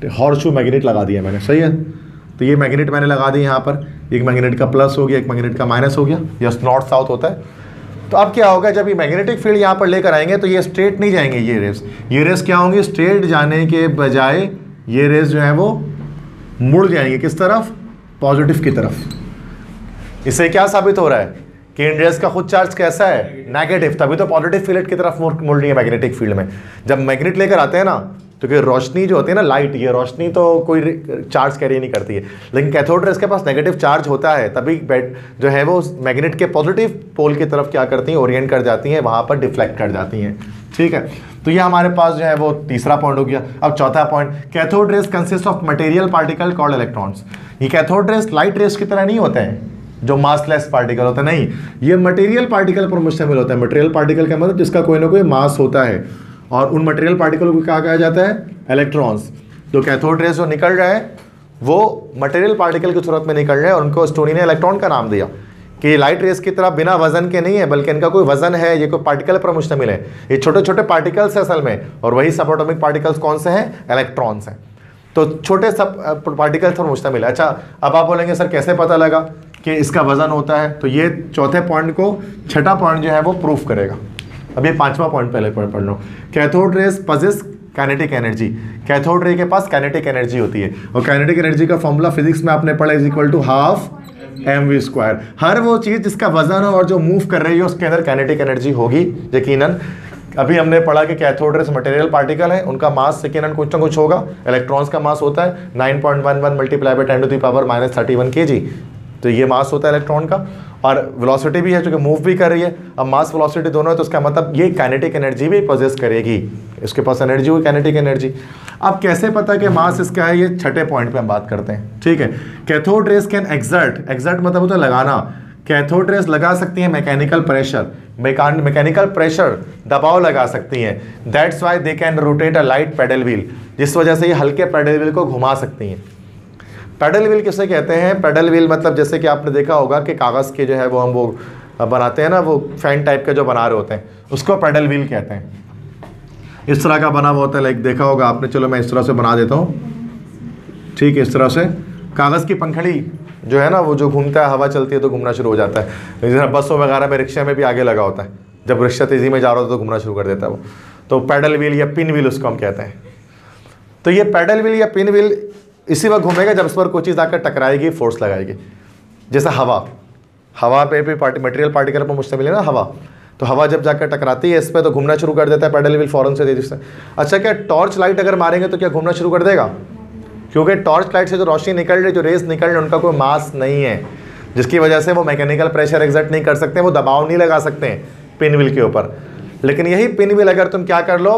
हॉर्स शू मैग्नेट लगा दिया मैंने, सही है? तो ये मैग्नेट मैंने लगा दी यहाँ पर। एक मैग्नेट का प्लस हो गया, एक मैग्नेट का माइनस हो गया, या नॉर्थ साउथ होता है। तो अब क्या होगा, जब ये मैग्नेटिक फ़ील्ड यहाँ पर लेकर आएँगे तो ये स्ट्रेट नहीं जाएँगे ये रेस ये रेस क्या होंगी? स्ट्रेट जाने के बजाय ये रेस जो है वो मुड़ जाएँगे। किस तरफ़? पॉजिटिव की तरफ़। इससे क्या साबित हो रहा है? कि इन रेस का खुद चार्ज कैसा है? नेगेटिव तभी तो पॉजिटिव फ़ील्ड की तरफ़ मुड़ रही है मैग्नेटिक फ़ील्ड में। जब मैग्नेट लेकर आते हैं ना तो कि रोशनी जो होती है ना लाइट ये रोशनी तो कोई चार्ज कैरी नहीं करती है। लेकिन कैथोड के पास नेगेटिव चार्ज होता है, तभी बैट जो है वो मैग्नेट के पॉजिटिव पोल की तरफ़ क्या करती हैं ओरिएंट कर जाती हैं, वहाँ पर डिफ्लेक्ट कर जाती हैं। ठीक है? तो ये हमारे पास जो है वो तीसरा पॉइंट हो गया। अब चौथा point cathode rays consist of material particle called electrons ये कैथोड रेस लाइट रेस की तरह नहीं होते हैं। जो मासलेस पार्टिकल होता है, नहीं, ये मटेरियल पार्टिकल पर मुश्तमिल होता है। मटेरियल पार्टिकल का मतलब जिसका कोई ना कोई मास होता है। और उन मटेरियल पार्टिकल को क्या कहा जाता है? इलेक्ट्रॉन्स तो कैथोड रेस जो निकल रहा है, वो मटेरियल पार्टिकल की सूरत में निकल रहे हैं और उनको स्टोनी ने इलेक्ट्रॉन का नाम दिया। कि लाइट रेस की तरह बिना वज़न के नहीं है, बल्कि इनका कोई वज़न है, ये कोई पार्टिकल पर मुश्तमिल है ये छोटे छोटे पार्टिकल्स है असल में, और वही सब एटॉमिक पार्टिकल्स कौन से हैं? इलेक्ट्रॉन्स हैं। तो छोटे सब पार्टिकल्स पर मुश्तमिल है अच्छा अब आप बोलेंगे, सर, कैसे पता लगा? कि इसका वज़न होता है तो ये चौथे पॉइंट को छठा पॉइंट जो है वो प्रूफ करेगा। अब ये पांचवा पॉइंट पहले पढ़ पढ़ लो। Cathode rays possess kinetic energy cathode ray के पास कैनेटिक एनर्जी होती है। और कैनेटिक एनर्जी का फॉर्मूला फिजिक्स में आपने पढ़ा is equal to half M V square हर वो चीज़ जिसका वज़न हो और जो मूव कर रही है, उसके अंदर कैनेटिक एनर्जी होगी, यकीनन। अभी हमने पढ़ा कि कैथोड रेस मटेरियल पार्टिकल है, उनका मास यकीनन कुछ ना कुछ होगा। इलेक्ट्रॉन्स का मास होता है 9.11 point one one multiply by ten to the power minus thirty one K G तो ये मास होता है इलेक्ट्रॉन का, और वेलोसिटी भी है जो कि मूव भी कर रही है। अब मास वेलोसिटी दोनों है तो उसका मतलब ये काइनेटिक एनर्जी भी पोजेस करेगी। इसके पास एनर्जी हुई काइनेटिक एनर्जी अब कैसे पता कि मास इसका है? ये छठे पॉइंट पे हम बात करते हैं। ठीक है? Cathode rays can exert exert मतलब होता है लगाना। कैथोड रेस लगा सकती है मैकेनिकल प्रेशर मैकेनिकल प्रेशर दबाव लगा सकती हैं। That's why they can rotate a light paddle wheel जिस वजह से ये हल्के पेडल व्हील को घुमा सकती हैं। पेडल व्हील किसे कहते हैं? पेडल व्हील मतलब जैसे कि आपने देखा होगा कि कागज़ के जो है वो हम वो बनाते हैं ना, वो फ़ैन टाइप के जो बना रहे होते हैं, उसको पेडल व्हील कहते हैं। इस तरह का बना हुआ होता है, लाइक देखा होगा आपने, चलो मैं इस तरह से बना देता हूँ। ठीक है इस तरह से। कागज़ की पंखड़ी जो है ना, वो जो घूमता है, हवा चलती है तो घूमना शुरू हो जाता है। जैसे बसों वगैरह में, रिक्शे में भी आगे लगा होता है। जब रिक्शा तेज़ी में जा रहा होता है तो घूमना शुरू कर देता है वो। तो पैडल व्हील या पिन व्हील उसको हम कहते हैं। तो ये पैडल व्हील या पिन व्हील इसी वक्त घूमेगा जब इस पर कोई चीज़ आकर टकराएगी फोर्स लगाएगी। जैसे हवा। हवा पे भी पार्टी मटेरियल पार्टिकल पर मुश्तमिल है ना हवा। तो हवा जब जाकर टकराती है इस पर तो घूमना शुरू कर देता है पैडल व्हील फ़ौरन से दे से अच्छा क्या टॉर्च लाइट अगर मारेंगे तो क्या घूमना शुरू कर देगा? क्योंकि टॉर्च लाइट से जो रोशनी निकल रही, जो रेस निकल रही, उनका कोई मास नहीं है। जिसकी वजह से वो मैकेनिकल प्रेशर एग्जर्ट नहीं कर सकते, वो दबाव नहीं लगा सकते पिन व्हील के ऊपर। लेकिन यही पिन व्हील अगर तुम क्या कर लो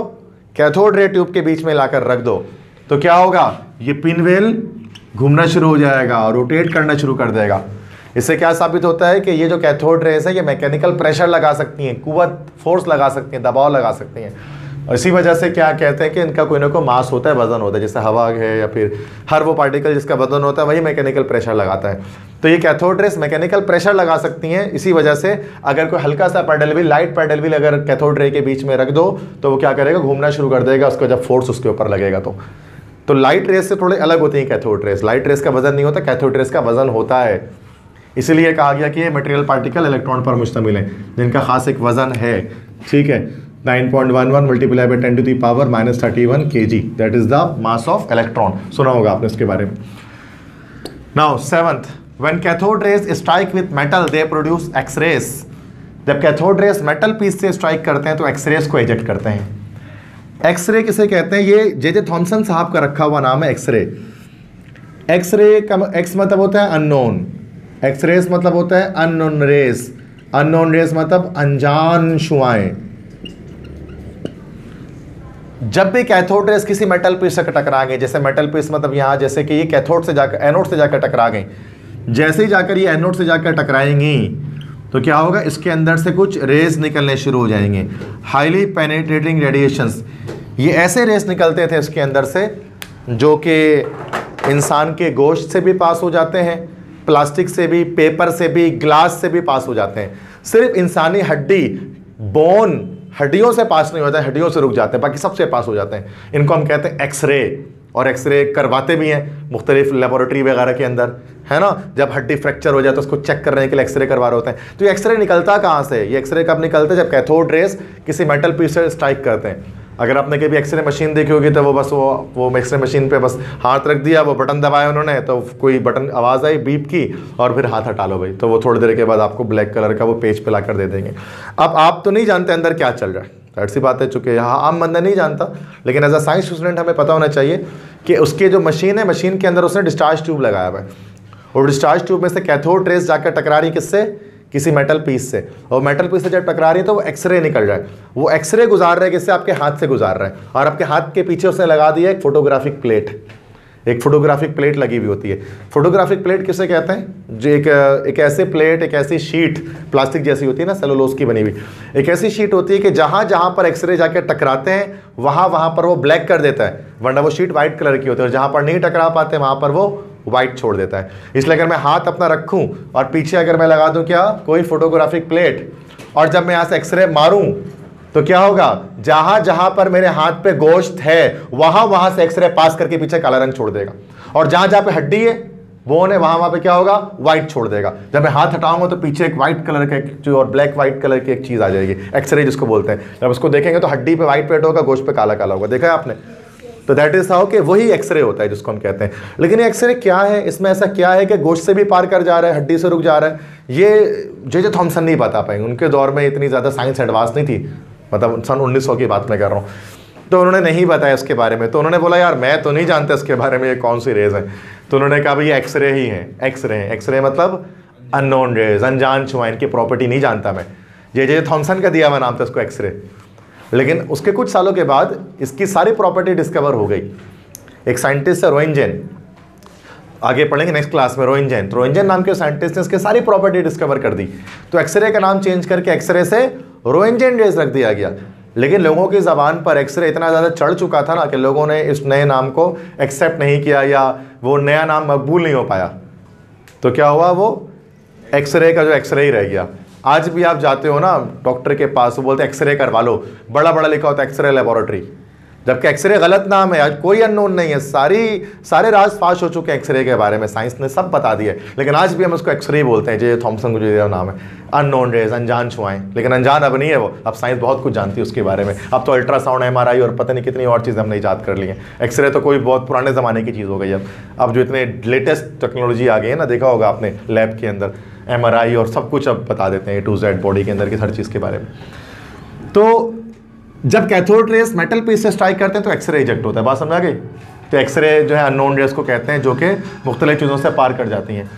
कैथोड रे ट्यूब के बीच में लाकर रख दो। तो क्या होगा? ये पिनवेल घूमना शुरू हो जाएगा और रोटेट करना शुरू कर देगा। इससे क्या साबित होता है कि ये जो कैथोड रेस है, ये मैकेनिकल प्रेशर लगा सकती हैं, कुवत फोर्स लगा सकती हैं, दबाव लगा सकती हैं। और इसी वजह से क्या कहते हैं कि इनका कोई ना कोई मास होता है, वज़न होता है, जैसे हवा है या फिर हर वो पार्टिकल जिसका वज़न होता है, वही मैकेनिकल प्रेशर लगाता है। तो ये कैथोड रेस मैकेनिकल प्रेशर लगा सकती हैं, इसी वजह से अगर कोई हल्का सा पैडल भी लाइट पैडल भी अगर कैथोड रे के बीच में रख दो तो वो क्या करेगा, घूमना शुरू कर देगा, उसको जब फोर्स उसके ऊपर लगेगा तो। तो लाइट रेस से थोड़े अलग होती है कैथोड रेस लाइट रेस का वज़न नहीं होता कैथोड रेस का वज़न होता है। इसीलिए कहा गया कि ये मटेरियल पार्टिकल इलेक्ट्रॉन पर मुश्तमिल है, जिनका खास एक वज़न है। ठीक है? 9.11 point one one multiply by ten to the power minus thirty one K G that is the mass of electron सुना होगा आपने इसके बारे में। Now seventh when cathode rays strike with metal they produce X rays जब cathode rays metal piece से strike करते हैं तो एक्सरेस को एजेक्ट करते हैं। एक्सरे किसे कहते हैं? ये जे जे थॉमसन साहब का रखा हुआ नाम है एक्सरे एक्सरे का एक्स मतलब होता है अननोन एक्सरेस मतलब होता है अननोन रेस अननोन रेस मतलब अनजान शुआएँ जब भी कैथोड रेस किसी मेटल पीस से टकरा गई जैसे मेटल पीस मतलब यहाँ, जैसे कि ये कैथोड से जाकर एनोड से जाकर टकरा गई जैसे ही जाकर ये एनोड से जाकर टकराएँगी तो क्या होगा? इसके अंदर से कुछ रेस निकलने शुरू हो जाएँगे। हाईली पेनेट्रेटिंग रेडिएशंस ये ऐसे रेस निकलते थे इसके अंदर से, जो कि इंसान के गोश्त से भी पास हो जाते हैं, प्लास्टिक से भी, पेपर से भी, ग्लास से भी पास हो जाते हैं। सिर्फ़ इंसानी हड्डी बोन हड्डियों से पास नहीं होता है हड्डियों से रुक जाते हैं, बाकी सबसे पास हो जाते हैं। इनको हम कहते हैं एक्सरे और एक्सरे करवाते भी हैं मुख्तलिफ़ लेबोरेटरी वगैरह के अंदर, है ना? जब हड्डी फ्रैक्चर हो जाए तो उसको चेक करने के लिए एक्सरे करवा रहे होते हैं। तो ये एक्सरे निकलता कहाँ से? ये एक्सरे कब निकलते हैं? जब कैथोड रेस किसी मेटल पीस से स्ट्राइक करते हैं। अगर आपने कभी एक्सरे मशीन देखी होगी तो वो बस वो वो एक्सरे मशीन पे बस हाथ रख दिया, वो बटन दबाया उन्होंने तो कोई बटन आवाज़ आई बीप की और फिर हाथ हटा लो भाई। तो वो थोड़ी देर के बाद आपको ब्लैक कलर का वो पेज पे ला कर दे देंगे। अब आप तो नहीं जानते अंदर क्या चल रहा है। ऐसी बात है, चूँकि यहाँ आम बंदा नहीं जानता, लेकिन एज अ साइंस स्टूडेंट हमें पता होना चाहिए कि उसके जो मशीन है मशीन के अंदर उसने डिस्चार्ज ट्यूब लगाया हुआ है। और डिस्चार्ज ट्यूब में से कैथोड ट्रेस जाकर टकरा रही किससे? किसी मेटल पीस से। और मेटल पीस से जब टकरा रही है तो वो एक्सरे निकल रहा है। वो एक्सरे गुजार रहे है, किससे? आपके हाथ से गुजार रहा है। और आपके हाथ के पीछे उसने लगा दिया एक फोटोग्राफिक प्लेट एक फोटोग्राफिक प्लेट लगी हुई होती है। फोटोग्राफिक प्लेट किसे कहते हैं? जो एक एक ऐसे प्लेट एक ऐसी शीट प्लास्टिक जैसी होती है ना सेलोलोस की बनी हुई। एक ऐसी शीट होती है कि जहाँ जहाँ पर एक्सरे जाके टकराते हैं, वहाँ वहाँ पर वो ब्लैक कर देता है। वरना वो शीट वाइट कलर की होती है और जहाँ पर नहीं टकरा पाते, वहाँ पर वो वाइट छोड़ देता है। इसलिए अगर मैं हाथ अपना रखूँ और पीछे अगर मैं लगा दूँ क्या? कोई फोटोग्राफिक प्लेट और जब मैं यहाँ से एक्सरे मारूं तो क्या होगा? जहाँ जहाँ पर मेरे हाथ पे गोश्त है, वहाँ वहाँ से एक्सरे पास करके पीछे काला रंग छोड़ देगा। और जहाँ जहाँ पे हड्डी है, वो है वहाँ वहाँ पे क्या होगा? व्हाइट छोड़ देगा। जब मैं हाथ हटाऊँगा तो पीछे एक व्हाइट कलर का एक और ब्लैक व्हाइट कलर की एक चीज़ आ जाएगी। एक्सरे जिसको बोलते हैं। जब उसको देखेंगे तो हड्डी पे व्हाइट पेट होगा, गोश्त पे काला काला होगा। देखा है आपने? तो दैट इज़ हाउ कि वही एक्सरे होता है जिसको हम कहते हैं। लेकिन ये एक्सरे क्या है? इसमें ऐसा क्या है कि गोश्त से भी पार कर जा रहा है, हड्डी से रुक जा रहा है? ये, जे जे थॉमसन नहीं बता पाएँगे। उनके दौर में इतनी ज़्यादा साइंस एडवांस नहीं थी। मतलब सन 1900 की बात मैं कर रहा हूँ। तो उन्होंने नहीं बताया इसके बारे में। तो उन्होंने बोला, यार, मैं तो नहीं जानता इसके बारे में ये कौन सी रेज है। तो उन्होंने कहा, भाई एक्सरे ही हैं। एक्सरे हैं। एक्सरे मतलब अननोन रेज अनजान छुआ, इनकी प्रॉपर्टी नहीं जानता मैं। जे जे थॉमसन का दिया हुआ नाम था उसको एक्सरे लेकिन उसके कुछ सालों के बाद इसकी सारी प्रॉपर्टी डिस्कवर हो गई। एक साइंटिस्ट है रोइन जैन आगे पढ़ेंगे नेक्स्ट क्लास में रोइन जैन तो रोइन जैन नाम के साइंटिस्ट ने इसके सारी प्रॉपर्टी डिस्कवर कर दी। तो एक्सरे का नाम चेंज करके एक्सरे से रोइन डेज़ रख दिया गया। लेकिन लोगों की ज़बान पर एक्सरे इतना ज़्यादा चढ़ चुका था ना कि लोगों ने इस नए नाम को एक्सेप्ट नहीं किया या वो नया नाम मकबूल नहीं हो पाया। तो क्या हुआ वो? एक्सरे का जो एक्सरे ही रह गया। आज भी आप जाते हो ना डॉक्टर के पास वो बोलते एक्सरे करवा लो। बड़ा बड़ा लिखा होता है एक्सरे लेबोरेटरी जबकि एक्सरे गलत नाम है आज कोई अननोन नहीं है। सारी, सारे राज फाश हो चुके हैं एक्सरे के बारे में। साइंस ने सब बता दिया लेकिन आज भी हम उसको एक्सरे बोलते हैं, जे थॉमसन को जो नाम है। अननोन रेज अनजान छुआएँ। लेकिन अनजान अब नहीं है वो। अब साइंस बहुत कुछ जानती है उसके बारे में। अब तो अल्ट्रासाउंड एमआरआई और पता नहीं कितनी और चीज़ें हमने याद कर ली हैं। एक्सरे तो कोई बहुत पुराने ज़माने की चीज़ हो गई अब अब जो इतने लेटेस्ट टेक्नोलॉजी आ गई है ना, देखा होगा आपने लैब के अंदर। एमआरआई और सब कुछ अब बता देते हैं टू जेड बॉडी के अंदर की हर चीज़ के बारे में। तो जब कैथोड रेस मेटल पीस से स्ट्राइक करते हैं तो एक्सरे इजेक्ट होता है। बात समझ गई? तो एक्सरे जो है अननोन रेस को कहते हैं, जो कि मुख्तलिफ़ चीज़ों से पार कर जाती हैं।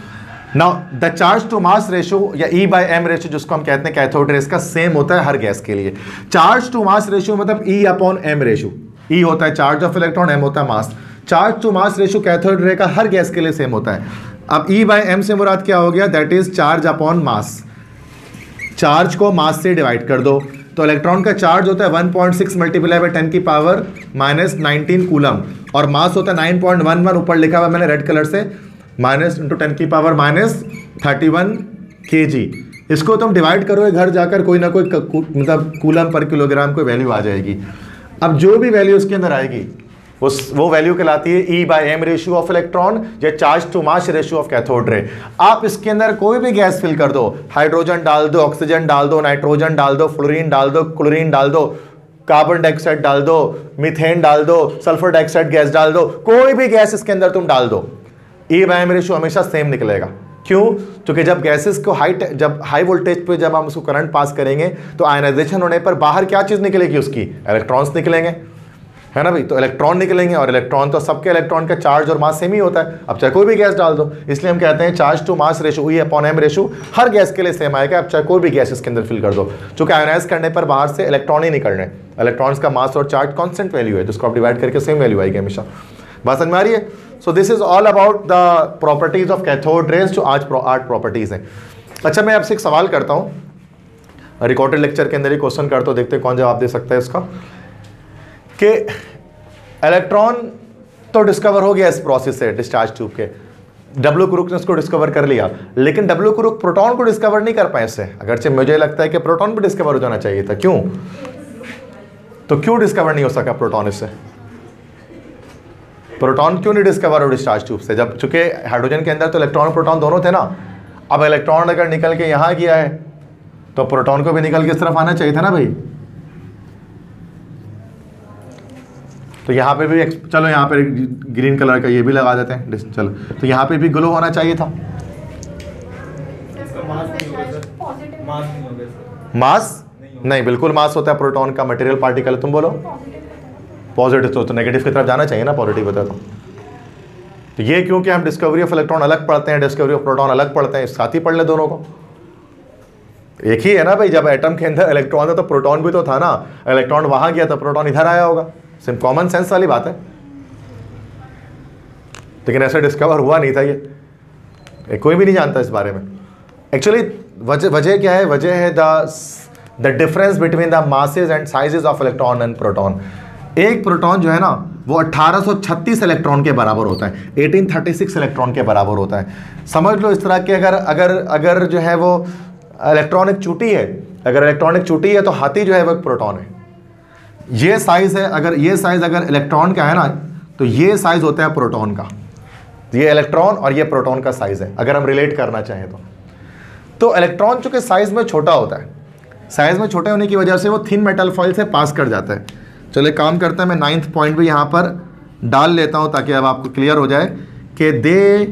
Now the charge to mass ratio या ई बाई एम रेशो जिसको हम कहते हैं कैथोड रेस का सेम होता है हर गैस के लिए। चार्ज टू मास रेशो मतलब E upon M ratio E होता है चार्ज ऑफ़ इलेक्ट्रॉन एम होता है mass charge to mass ratio cathode ray का हर गैस के लिए सेम होता है। अब ई बाई एम से मुराद क्या हो गया? That is charge upon mass charge को मास से डिवाइड कर दो। तो इलेक्ट्रॉन का चार्ज होता है 1.6 point six multiply by ten की पावर माइनस नाइनटीन कूलम और मास होता है 9.11 ऊपर लिखा हुआ मैंने रेड कलर से माइनस इंटू टेन की power minus thirty one K G इसको तुम डिवाइड करोगे घर जाकर, कोई ना कोई मतलब कूलम पर किलोग्राम कोई वैल्यू आ जाएगी। अब जो भी वैल्यू उसके अंदर आएगी उस वो वैल्यू कहलाती है E by M ratio of electron या charge to mass ratio of cathode ray आप इसके अंदर कोई भी गैस फिल कर दो हाइड्रोजन डाल दो ऑक्सीजन डाल दो नाइट्रोजन डाल दो फ्लोरीन डाल दो क्लोरीन डाल दो कार्बन डाइऑक्साइड डाल दो मिथेन डाल दो सल्फ़र डाइऑक्साइड गैस डाल दो, कोई भी गैस इसके अंदर तुम डाल दो। ई बाई एम रेशियो हमेशा सेम निकलेगा। क्यों? क्योंकि जब गैसेस को हाई जब हाई वोल्टेज पे जब हम उसको करंट पास करेंगे तो आयनाइजेशन होने पर बाहर क्या चीज़ निकलेगी उसकी? इलेक्ट्रॉन्स निकलेंगे। है ना भाई? तो इलेक्ट्रॉन निकलेंगे और इलेक्ट्रॉन तो सबके इलेक्ट्रॉन का चार्ज और मास सेम ही होता है। अब चाहे कोई भी गैस डाल दो। इसलिए हम कहते हैं चार्ज टू मास रेशो हुई अपॉन एम रेशो हर गैस के लिए सेम आएगा। अब चाहे कोई भी गैस इसके अंदर फिल कर दो। चूँकि आयोनाइज करने पर बाहर से इलेक्ट्रॉन ही निकल रहे हैं। इलेक्ट्रॉन्स का मास और चार्ज कॉन्स्टेंट वैल्यू है जिसको आप डिवाइड करके सेम वैल्यू आएगी हमेशा। बात समझ आ रही है? So this is all about the properties of cathode rays जो आज आठ प्रॉपर्टीज़ हैं। अच्छा मैं आपसे एक सवाल करता हूँ। रिकॉर्डेड लेक्चर के अंदर ही क्वेश्चन करता हूँ। देखते हैं कौन जवाब दे सकता है इसका। कि इलेक्ट्रॉन तो डिस्कवर हो गया इस प्रोसेस से डिस्चार्ज ट्यूब के। डब्ल्यू क्रुक ने उसको डिस्कवर कर लिया, लेकिन डब्ल्यू क्रुक प्रोटॉन को डिस्कवर नहीं कर पाए इससे। अगरचे मुझे लगता है कि प्रोटॉन भी डिस्कवर हो जाना चाहिए था, क्यों? तो क्यों डिस्कवर नहीं हो सका प्रोटॉन इससे? प्रोटॉन क्यों नहीं डिस्कवर हो डिस्चार्ज ट्यूब से? जब चूँकि हाइड्रोजन के अंदर तो इलेक्ट्रॉन प्रोटॉन दोनों थे ना, अब इलेक्ट्रॉन अगर निकल के यहाँ गया है तो प्रोटॉन को भी निकल के इस तरफ़ आना चाहिए था ना भाई? तो यहाँ पे भी चलो यहाँ पे ग्रीन कलर का ये भी लगा देते हैं चलो। तो यहाँ पे भी ग्लो होना चाहिए था। मास नहीं बिल्कुल मास होता है प्रोटॉन का मटेरियल पार्टिकल तुम बोलो। पॉजिटिव तो, तो नेगेटिव की तरफ़ जाना चाहिए ना पॉजिटिव होता तो। तो ये क्योंकि हम डिस्कवरी ऑफ़ इलेक्ट्रॉन अलग पढ़ते हैं डिस्कवरी ऑफ़ प्रोटॉन अलग पढ़ते हैं साथ ही पढ़ ले दोनों को। एक ही है ना भाई जब एटम के अंदर इलेक्ट्रॉन था तो प्रोटॉन भी तो था ना। इलेक्ट्रॉन वहाँ गया तो प्रोटॉन इधर आया होगा। सिम कॉमन सेंस वाली बात है। लेकिन ऐसा डिस्कवर हुआ नहीं था ये। कोई भी नहीं जानता इस बारे में। एक्चुअली वजह वजह क्या है? वजह है the difference between the masses and sizes of electron and proton एक प्रोटॉन जो है ना, वो 1836 इलेक्ट्रॉन के बराबर होता है। 1836 इलेक्ट्रॉन के बराबर होता है। समझ लो इस तरह के अगर अगर अगर जो है वो इलेक्ट्रॉनिक चूटी है, अगर इलेक्ट्रॉनिक चूटी है तो हाथी जो है वो एक प्रोटॉन है। ये साइज़ है, अगर ये साइज़ अगर इलेक्ट्रॉन का है ना तो ये साइज़ होता है प्रोटॉन का। ये इलेक्ट्रॉन और ये प्रोटॉन का साइज़ है, अगर हम रिलेट करना चाहें तो। तो इलेक्ट्रॉन चूँकि साइज़ में छोटा होता है साइज़ में छोटे होने की वजह से वो थिन मेटल फॉइल से पास कर जाता है। चलो काम करते हैं, मैं नाइन्थ पॉइंट भी यहाँ पर डाल लेता हूँ ताकि अब आपको क्लियर हो जाए कि they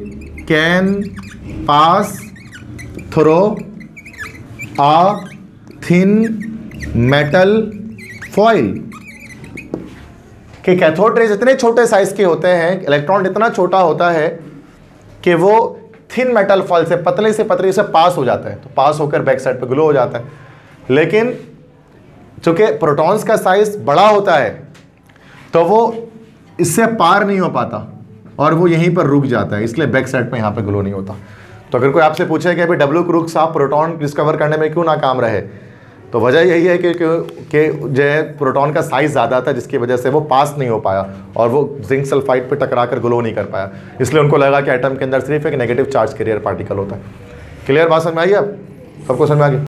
can pass through a thin metal foil कि कैथोड रेज इतने छोटे साइज़ के होते हैं इलेक्ट्रॉन इतना छोटा होता है कि वो थिन मेटल फॉइल से पतले से पतले से पास हो जाता है। तो पास होकर बैक साइड पे ग्लो हो जाता है। लेकिन चूँकि प्रोटॉन्स का साइज़ बड़ा होता है तो वो इससे पार नहीं हो पाता और वो यहीं पर रुक जाता है। इसलिए बैक साइड पे यहाँ पे ग्लो नहीं होता। तो अगर कोई आपसे पूछे कि अभी डब्ल्यू क्रूक्स आप प्रोटॉन डिस्कवर करने में क्यों ना काम रहे? तो वजह यही है कि कि जो है, प्रोटॉन का साइज़ ज़्यादा था, जिसकी वजह से वो पास नहीं हो पाया और वो जिंक सल्फाइड पे टकरा कर ग्लो नहीं कर पाया। इसलिए उनको लगा कि एटम के अंदर सिर्फ़ एक नेगेटिव चार्ज कैरियर पार्टिकल होता है। क्लियर बात समझ में आई अब? सबको समझ में आ गई?